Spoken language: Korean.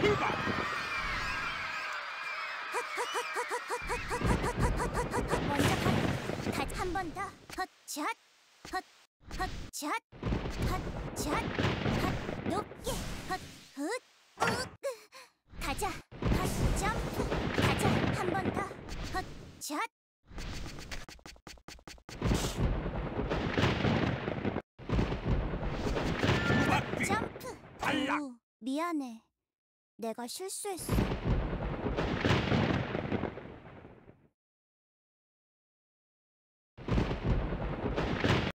출발 먼저 컷. 다시 한번 더. 헛샷. 헛. 헛샷. 헛샷. 헛. 높게. 헛. 훗. 욱. 가자. 헛. 점프. 가자. 한 번 더. 헛샷. 점프. 오, 미안해. 내가 실수했어.